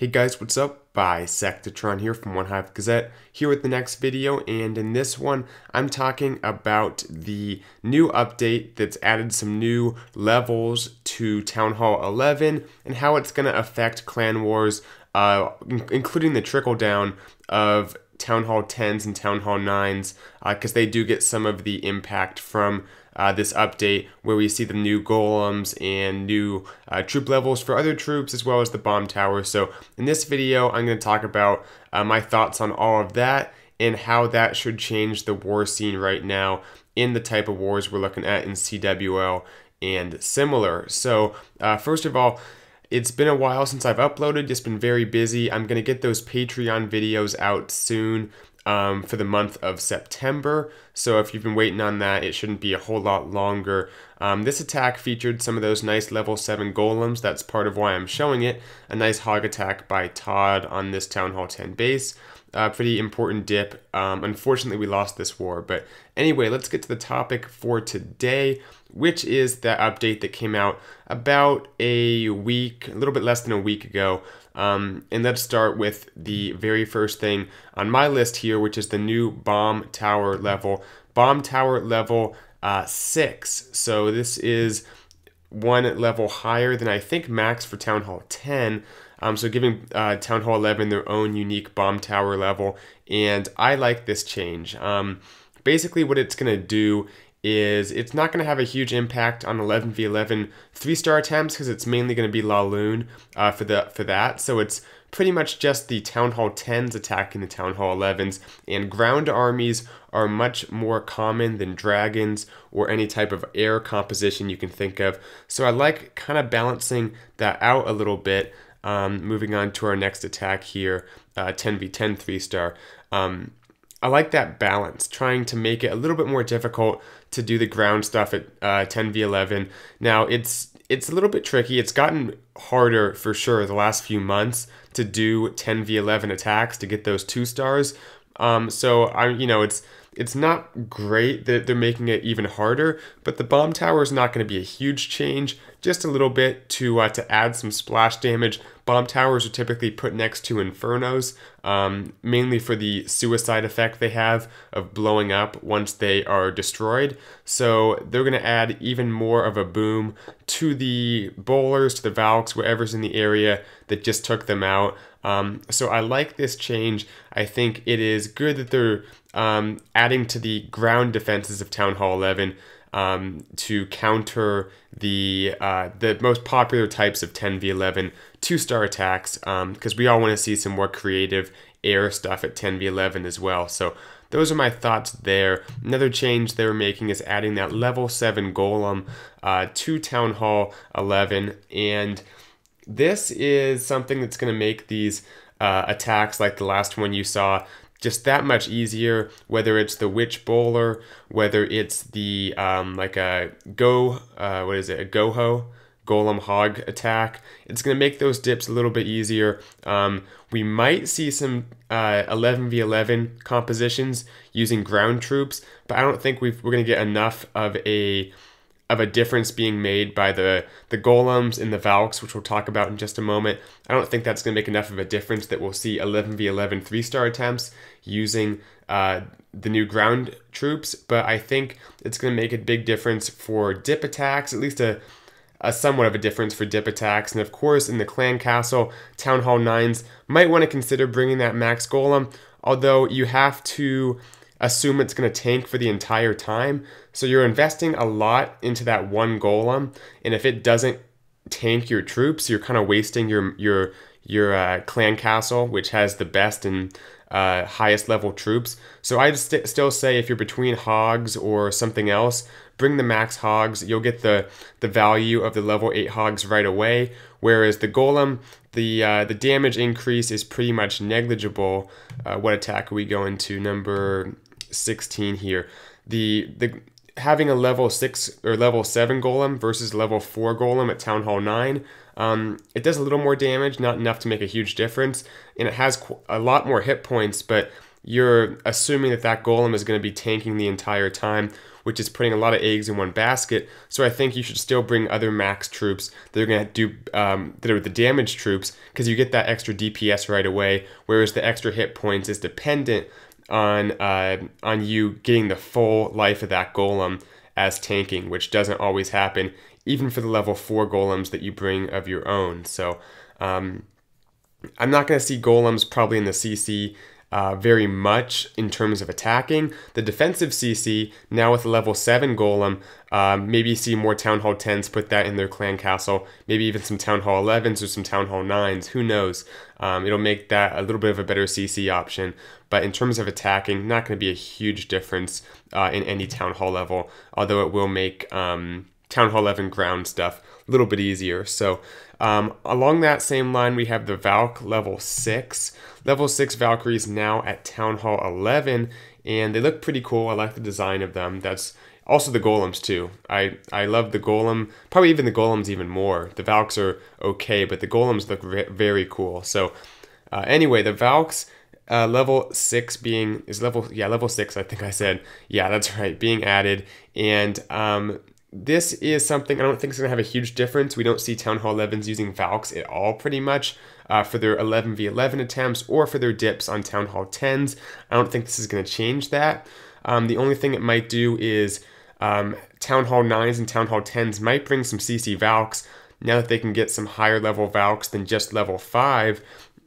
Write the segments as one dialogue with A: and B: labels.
A: Hey guys, what's up? By Bisectatron here from One Hive Gazette, here with the next video, and in this one, I'm talking about the new update that's added some new levels to Town Hall 11 and how it's going to affect Clan Wars, uh, including the trickle down of Town Hall 10s and Town Hall 9s, because uh, they do get some of the impact from uh, this update where we see the new golems and new uh, troop levels for other troops as well as the bomb tower. So in this video, I'm going to talk about uh, my thoughts on all of that and how that should change the war scene right now in the type of wars we're looking at in CWL and similar. So uh, first of all, it's been a while since I've uploaded, just been very busy. I'm going to get those Patreon videos out soon um, for the month of September. So if you've been waiting on that, it shouldn't be a whole lot longer. Um, this attack featured some of those nice level 7 golems. That's part of why I'm showing it. A nice hog attack by Todd on this Town Hall 10 base. Uh, pretty important dip. Um, unfortunately, we lost this war. But anyway, let's get to the topic for today, which is that update that came out about a week, a little bit less than a week ago. Um, and let's start with the very first thing on my list here, which is the new bomb tower level. Bomb tower level uh, 6. So this is one level higher than I think max for Town Hall 10. Um, so giving uh, Town Hall 11 their own unique bomb tower level, and I like this change. Um, basically, what it's going to do is it's not going to have a huge impact on 11v11 three-star attempts because it's mainly going to be Laloon uh, for the for that. So it's pretty much just the Town Hall 10s attacking the Town Hall 11s, and ground armies are much more common than dragons or any type of air composition you can think of. So I like kind of balancing that out a little bit. Um, moving on to our next attack here, uh, 10v10 three star. Um, I like that balance, trying to make it a little bit more difficult to do the ground stuff at uh, 10v11. Now it's it's a little bit tricky. It's gotten harder for sure the last few months to do 10v11 attacks to get those two stars. Um, so I, you know, it's it's not great that they're making it even harder, but the bomb tower is not going to be a huge change, just a little bit to uh, to add some splash damage. Bomb towers are typically put next to infernos, um, mainly for the suicide effect they have of blowing up once they are destroyed. So they're going to add even more of a boom to the bowlers, to the Valks, whatever's in the area that just took them out. Um, so I like this change. I think it is good that they're um, adding to the ground defenses of Town Hall 11 um, to counter the uh, the most popular types of 10v11 two-star attacks because um, we all want to see some more creative air stuff at 10v11 as well. So those are my thoughts there. Another change they're making is adding that level 7 golem uh, to Town Hall 11 and this is something that's going to make these uh, attacks like the last one you saw just that much easier whether it's the witch bowler whether it's the um, like a go uh, what is it a goho golem hog attack. It's going to make those dips a little bit easier. Um, we might see some uh, 11v11 compositions using ground troops but i don't think we are going to get enough of a of a difference being made by the the golems and the valks, which we'll talk about in just a moment. I don't think that's going to make enough of a difference that we'll see 11v11 three-star attempts using uh, the new ground troops, but I think it's going to make a big difference for dip attacks, at least a, a somewhat of a difference for dip attacks. And of course, in the clan castle, Town Hall 9s might want to consider bringing that max golem, although you have to assume it's going to tank for the entire time. So you're investing a lot into that one golem, and if it doesn't tank your troops, you're kind of wasting your your your uh, clan castle, which has the best and uh, highest level troops. So I'd st still say if you're between hogs or something else, bring the max hogs. You'll get the the value of the level eight hogs right away. Whereas the golem, the uh, the damage increase is pretty much negligible. Uh, what attack are we going to? Number 16 here. The the having a level 6 or level 7 golem versus level 4 golem at Town Hall 9, um, it does a little more damage, not enough to make a huge difference, and it has a lot more hit points, but you're assuming that that golem is going to be tanking the entire time, which is putting a lot of eggs in one basket. So I think you should still bring other max troops that are going to do um, that are the damage troops because you get that extra DPS right away. Whereas the extra hit points is dependent on uh, on you getting the full life of that golem as tanking, which doesn't always happen, even for the level four golems that you bring of your own. So. Um, I'm not going to see golems probably in the CC uh, very much in terms of attacking. The defensive CC, now with a level 7 golem, um, maybe see more Town Hall 10s put that in their clan castle, maybe even some Town Hall 11s or some Town Hall 9s, who knows. Um, it'll make that a little bit of a better CC option, but in terms of attacking, not going to be a huge difference uh, in any Town Hall level, although it will make um, Town Hall 11 ground stuff a little bit easier. So um, along that same line, we have the Valk level 6. Level 6 Valkyries now at Town Hall 11, and they look pretty cool. I like the design of them. That's also the golems too. I, I love the golem, probably even the golems even more. The Valks are okay, but the golems look very cool. So uh, anyway, the Valks uh, level six being is level yeah level six I think I said yeah that's right being added and um, this is something I don't think is going to have a huge difference. We don't see Town Hall 11s using Valks at all, pretty much, uh, for their 11v11 attempts or for their dips on Town Hall 10s. I don't think this is going to change that. Um, the only thing it might do is um, Town Hall 9s and Town Hall 10s might bring some CC Valks now that they can get some higher level Valks than just level 5.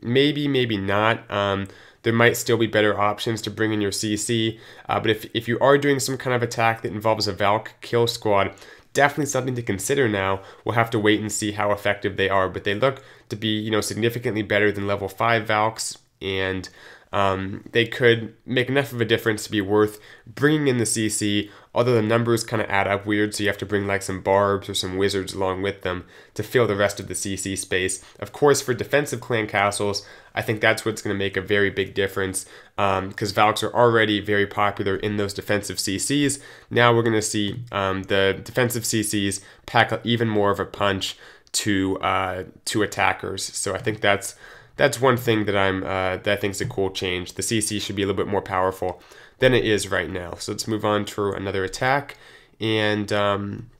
A: Maybe, maybe not. Um, there might still be better options to bring in your CC. Uh, but if, if you are doing some kind of attack that involves a Valk kill squad, definitely something to consider now. We'll have to wait and see how effective they are, but they look to be, you know, significantly better than level 5 Valks, and um, they could make enough of a difference to be worth bringing in the CC, although the numbers kind of add up weird, so you have to bring like some barbs or some wizards along with them to fill the rest of the CC space. Of course, for defensive clan castles, I think that's what's going to make a very big difference because um, Valks are already very popular in those defensive CCs. Now we're going to see um, the defensive CCs pack even more of a punch to uh, to attackers. So I think that's that's one thing that I'm uh, that I think is a cool change. The CC should be a little bit more powerful than it is right now. So let's move on to another attack, and um,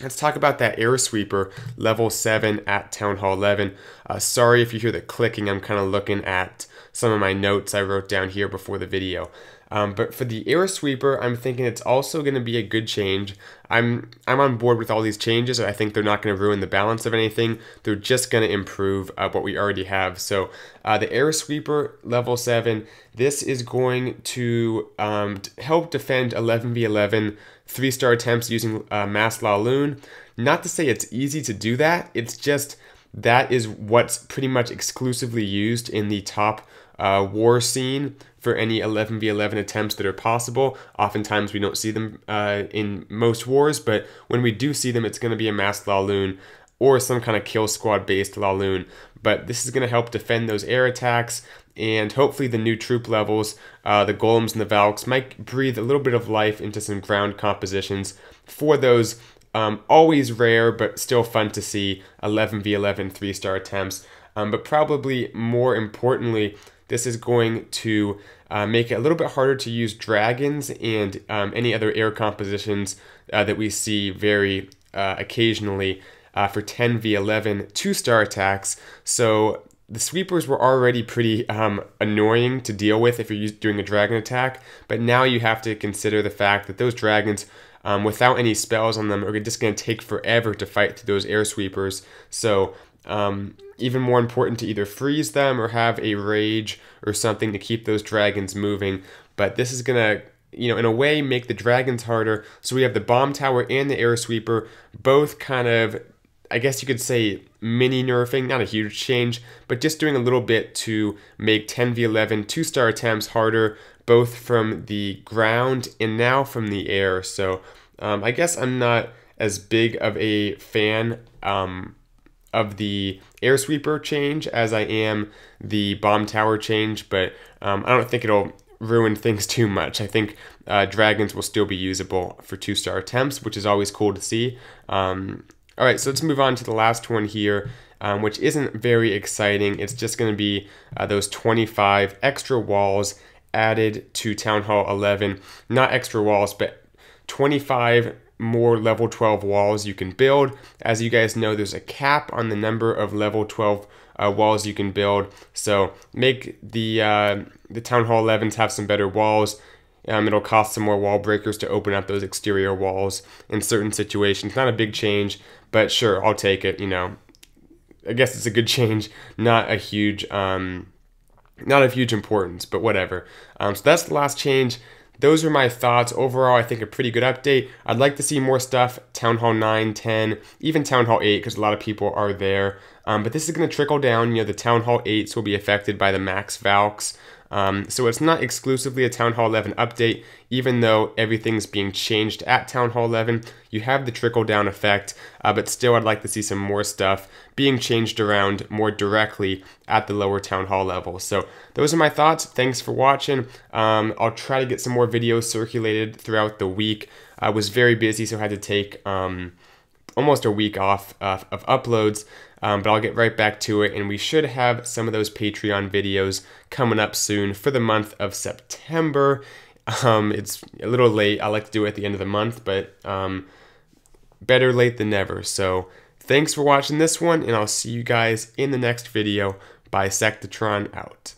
A: let's talk about that air sweeper level seven at Town Hall 11. Uh, sorry if you hear the clicking. I'm kind of looking at some of my notes I wrote down here before the video. Um, but for the air sweeper, I'm thinking it's also going to be a good change. I'm I'm on board with all these changes. I think they're not going to ruin the balance of anything. They're just going to improve uh, what we already have. So uh, the air sweeper level seven. This is going to um, help defend 11v11 three-star attempts using uh, Mass Laloon. Not to say it's easy to do that. It's just that is what's pretty much exclusively used in the top uh, war scene for any 11v11 attempts that are possible. Oftentimes we don't see them uh, in most wars, but when we do see them, it's going to be a mass Laloon or some kind of kill squad based Laloon. But this is going to help defend those air attacks, and hopefully the new troop levels, uh, the Golems and the Valks, might breathe a little bit of life into some ground compositions for those um, always rare but still fun to see 11v11 three star attempts. Um, but probably more importantly, this is going to uh, make it a little bit harder to use dragons and um, any other air compositions uh, that we see very uh, occasionally uh, for 10v11 two-star attacks. So the sweepers were already pretty um, annoying to deal with if you're doing a dragon attack, but now you have to consider the fact that those dragons um, without any spells on them are just going to take forever to fight through those air sweepers. So um, even more important to either freeze them or have a rage or something to keep those dragons moving. But this is going to, you know, in a way make the dragons harder. So we have the bomb tower and the air sweeper both kind of, I guess you could say, mini nerfing, not a huge change, but just doing a little bit to make 10v11 two star attempts harder, both from the ground and now from the air. So um, I guess I'm not as big of a fan um, of the air sweeper change as I am the bomb tower change, but um, I don't think it'll ruin things too much. I think uh, dragons will still be usable for two star attempts, which is always cool to see. Um, all right, so let's move on to the last one here, um, which isn't very exciting. It's just going to be uh, those 25 extra walls added to Town Hall 11. Not extra walls, but 25 more level 12 walls you can build. As you guys know, there's a cap on the number of level 12 uh, walls you can build. So make the uh, the Town Hall 11s have some better walls. Um, it'll cost some more wall breakers to open up those exterior walls in certain situations. Not a big change, but sure, I'll take it. You know, I guess it's a good change, not a huge, um, not of huge importance, but whatever. Um, so that's the last change. Those are my thoughts. Overall, I think a pretty good update. I'd like to see more stuff, Town Hall 9, 10, even Town Hall 8, because a lot of people are there. Um, but this is going to trickle down. You know, the Town Hall 8s will be affected by the Max Valks. Um, so it's not exclusively a Town Hall 11 update, even though everything's being changed at Town Hall 11. You have the trickle down effect, uh, but still, I'd like to see some more stuff being changed around more directly at the lower Town Hall level. So those are my thoughts. Thanks for watching. Um, I'll try to get some more videos circulated throughout the week. I was very busy, so I had to take um, almost a week off of uploads. Um, but I'll get right back to it, and we should have some of those Patreon videos coming up soon for the month of September. Um, it's a little late. I like to do it at the end of the month, but um, better late than never. So thanks for watching this one, and I'll see you guys in the next video. Bisectatron out.